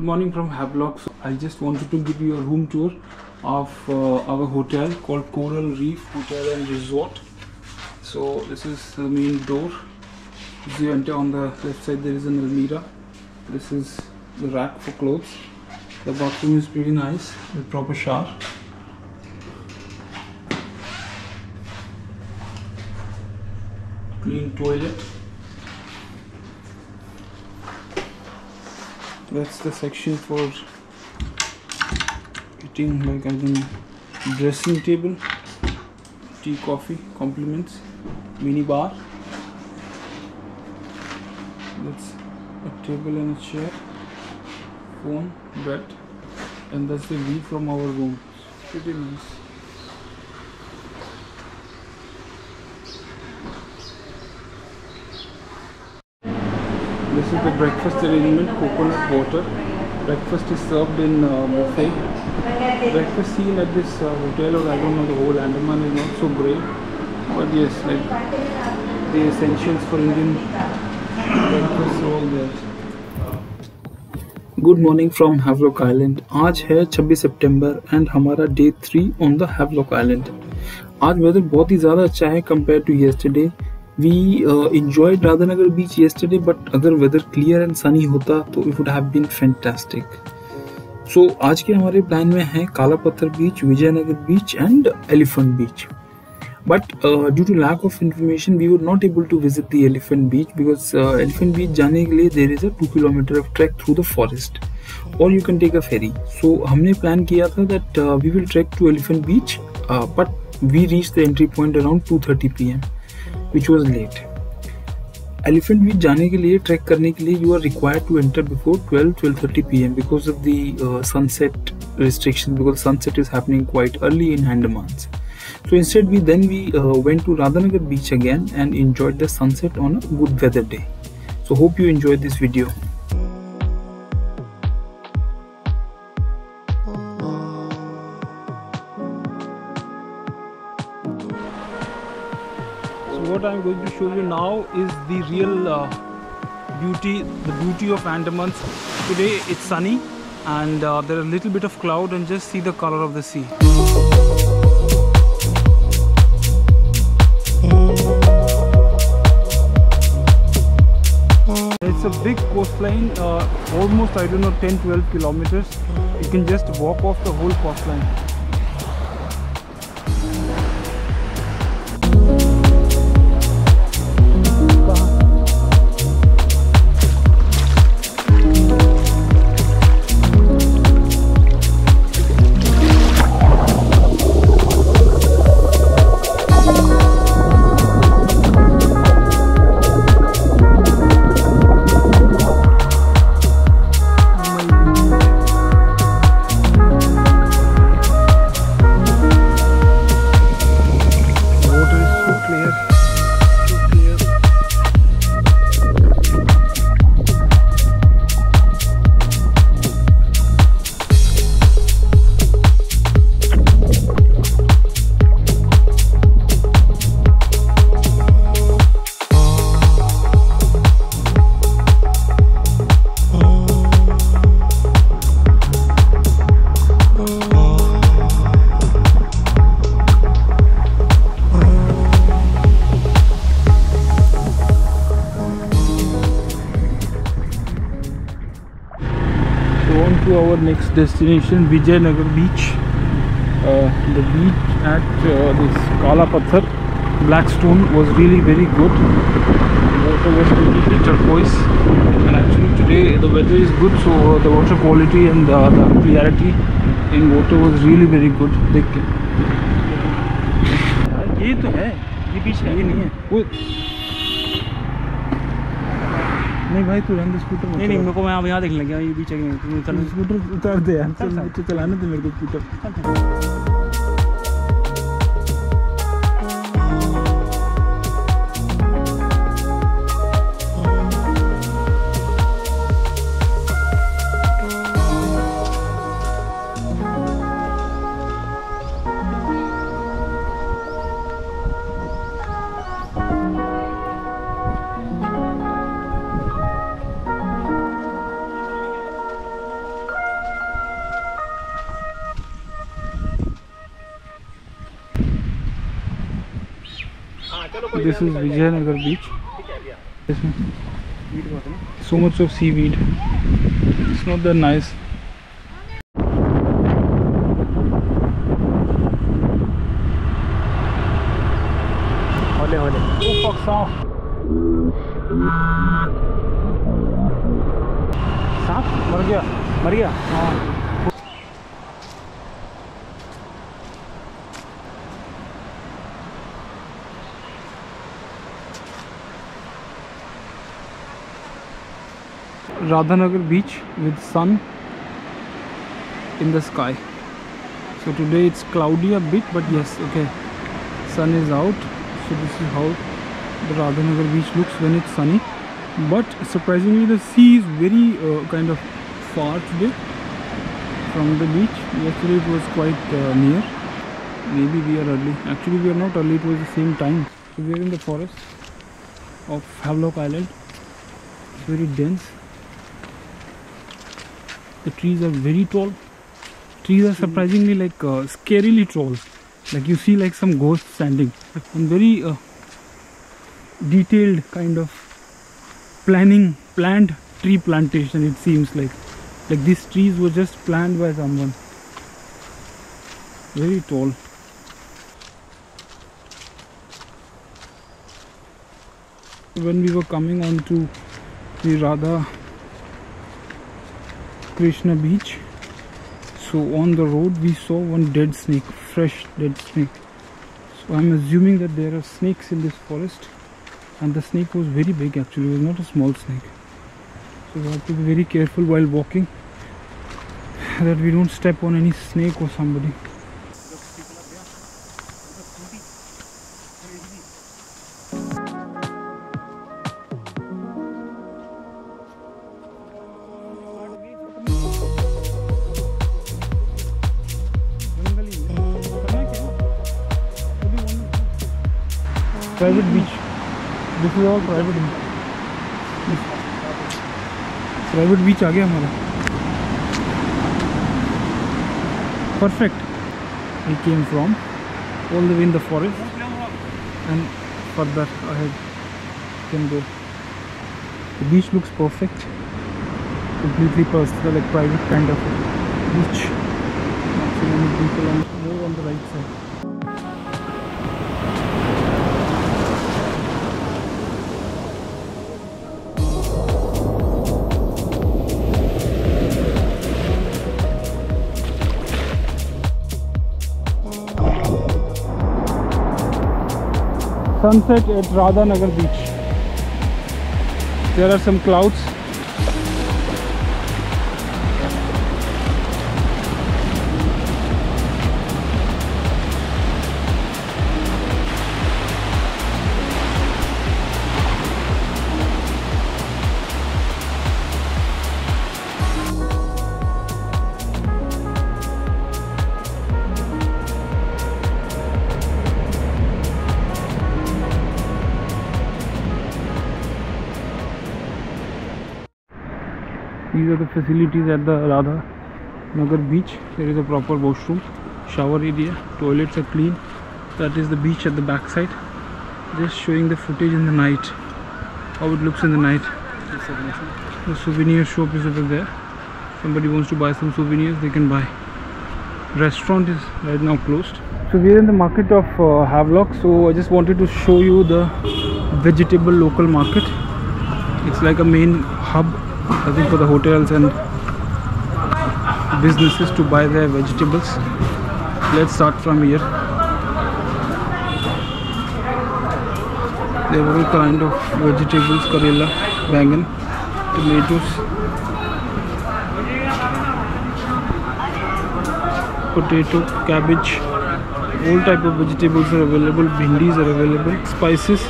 good morning from Havelock. I just wanted to give you a room tour of uh, our hotel called Coral Reef Hotel and Resort. So this is the main door. As you enter on the left side, there is an almirah. This is the rack for clothes. The bathroom is pretty nice with proper shower. Clean toilet. That's the section for eating like I don't dressing table tea coffee compliments mini bar. That's a table and a chair phone bed and that's the view from our room. Pretty nice This is the breakfast arrangement, coconut water. Breakfast is served in uh, buffet. Breakfast scene at this uh, hotel or I don't know the whole Andaman is not so great. But yes, like the essentials for Indian breakfast all there. Good morning from Havelock island आज है 26 सितंबर and हमारा day three on the Havelock island आज weather बहुत ही ज़्यादा अच्छा है compare to yesterday we enjoyed Radhanagar beach yesterday but अगर वेदर क्लियर एंड सनी होता तो it would have been fantastic so आज के हमारे प्लान में है Kala Patthar beach Vijayanagar beach and elephant beach but uh, due to lack of information we were not able to visit the elephant beach because uh, elephant beach जाने के लिए there is a two kilometer of trek through the forest or you can take a ferry so हमने plan किया था that uh, we will trek to elephant beach uh, but we reached the entry point around 2:30 pm which was late elephant beach जाने के लिए trek करने के लिए you are required to enter before 12 12:30 pm because of the uh, sunset restriction because sunset is happening quite early in Andamans. So instead, we then we uh, went to Radhanagar beach again and enjoyed the sunset on a good weather day. So hope you enjoyed this video. What I'm going to show you now is the real uh, beauty, the beauty of Andamans. Today it's sunny and uh, there are a little bit of cloud and just see the color of the sea. It's a big coastline, uh, almost I don't know 10-12 kilometers. You can just walk off the whole coastline. Our next destination, Vijayanagar Beach. Uh, the beach at uh, this Kala Pathar, Blackstone was really very good. The water was completely turquoise and actually today the weather is good so uh, the water quality and uh, the clarity in water was really very good. देख के ये तो है ये बीच है ये नहीं है वो नहीं भाई तू रहने स्कूटर नहीं नहीं मेरे को मैं अब यहाँ देखने लेंगे ये है उतर स्कूटर उतार दे यार चलाने दे मेरे को scooter This is Vijayanagar beach. इसमें so much of seaweed. It's not that nice. होले होले Oh fuck, सांप. सांप मर गया मर गया हाँ. Radhanagar beach with sun in the sky. So today it's cloudy a bit, but yes, okay, sun is out. So this is how the Radhanagar beach looks when it's sunny. But surprisingly, the sea is very uh, kind of far today from the beach. Yesterday it was quite uh, near. Maybe we are early. Actually, we are not early. It was the same time. So we are in the forest of Havelock Island. It's very dense. The trees are very tall. Trees are surprisingly like uh, scarily tall. Like you see like some ghost standing. And very uh, detailed kind of planning, planned tree plantation. It seems like like these trees were just planned by someone. Very tall. When we were coming on to the Radha Krishna beach, so on the road we saw one dead snake, fresh dead snake. So I'm assuming that there are snakes in this forest, and the snake was very big actually, it was not a small snake. So we have to be very careful while walking that we don't step on any snake or somebody. Private beach. This is all private beach. Private beach आ गया हमारा perfect we came from all the way in the forest and further ahead can go the beach looks perfect completely personal like private kind of beach not so many people on sunset at Radhanagar beach. There are some clouds. These are the facilities at the Radha Nagar beach. There is a proper washroom, shower area, toilets are clean. That is the beach at the backside. Just showing the footage in the night, how it looks in the night. The souvenir shop is over there. Somebody wants to buy some souvenirs, they can buy. Restaurant is right now closed. So we are in the market of uh, Havelock. So I just wanted to show you the vegetable local market. It's like a main hub I think for the hotels and businesses to buy their vegetables. Let's start from here. There are all kind of vegetables, karela, bangan, tomatoes, potato, cabbage, all type of vegetables are available. Bhindis are available, spices,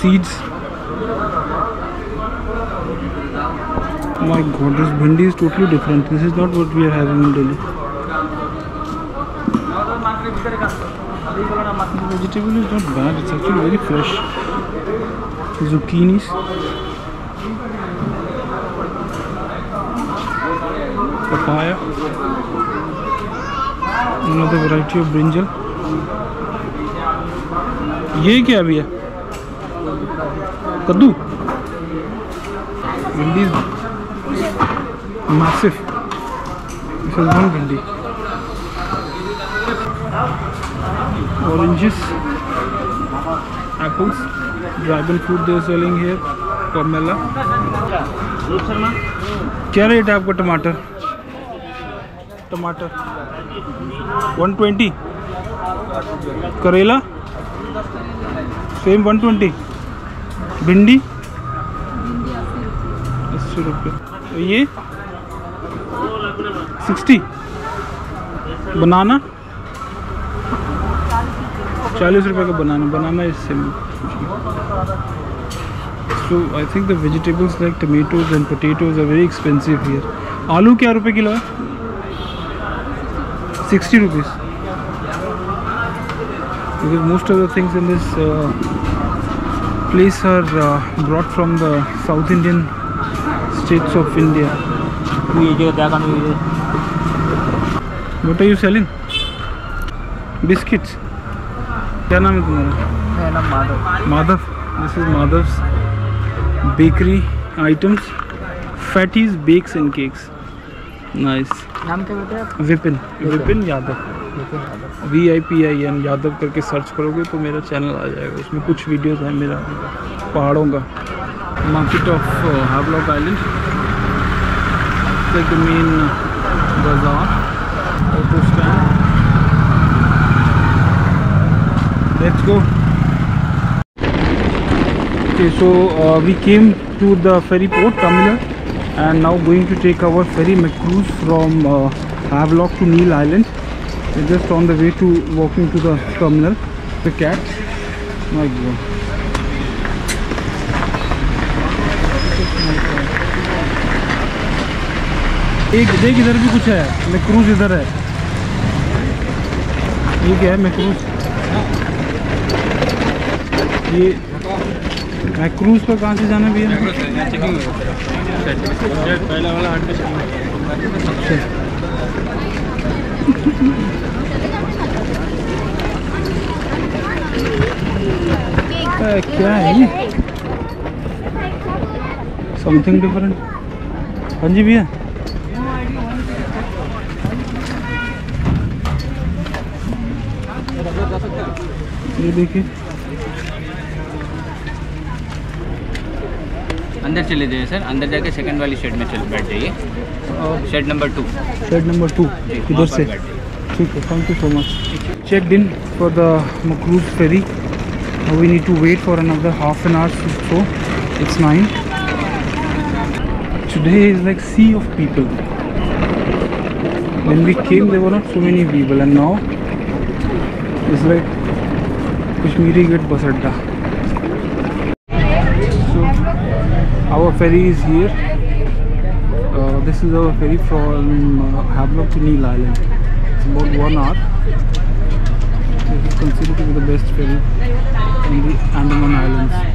seeds. My god this bhindi is totally different this is not what we are having in delhi the vegetable is not bad it's actually very fresh zucchinis papaya another variety of brinjal ये क्या भी है कद्दू भिंडी मासिफ शुभम भिंडी oranges apples dragon fruit they selling here कॉमेला क्या rate है आपका टमाटर? टमाटर. 120 करेला? सेम 120 भिंडी? अस्सी रुपये. ये सिक्सटी। बनाना। चालीस रुपये का बनाना। बनाना इससे so I think the vegetables like tomatoes and potatoes are very expensive here आलू क्या रुपए किलो है? Sixty rupees because most of the things in this place are brought from the South Indian states of india. what are you selling? Biscuits. क्या नाम है तुम्हारा? Madhav. Madhav? This is Madhav's bakery items patties bakes and cakes nice नाम क्या बताया आप Vipin Vipin Yadav V I P I N Yadav करके search करोगे तो मेरा चैनल आ जाएगा। उसमें कुछ वीडियोस हैं मेरा। पहाड़ों का। market of uh, Havelock Island. Like the main bazaar auto stand. Let's go. Okay so uh, we came to the ferry port terminal and now going to take our ferry cruise from uh, Havelock to Neil Island. We're just on the way to walking to the terminal. The cats my god. एक देख इधर भी कुछ है। मैक्रूज इधर है। ये क्या है मैक्रूज ये मैक्रूज पर कहाँ से जाना भैया? अच्छा। अ, क्या है ये? समथिंग डिफरेंट हाँ जी भैया। ये देखिए। अंदर चले जाइए सर अंदर जाके सेकंड वाली शेड में चले बैठ जाइए। Shed number two shed number two इधर से। ठीक है thank you so much check in for the Makruzz ferry we need to wait for another half an hour so it's nine today is like sea of people When we came, there were not so many people, and now it's like Kashmiri gate bus अड्डा so our ferry is here this is our ferry from Havelock to Neil island about one hour consider to be the best ferry in the Andaman island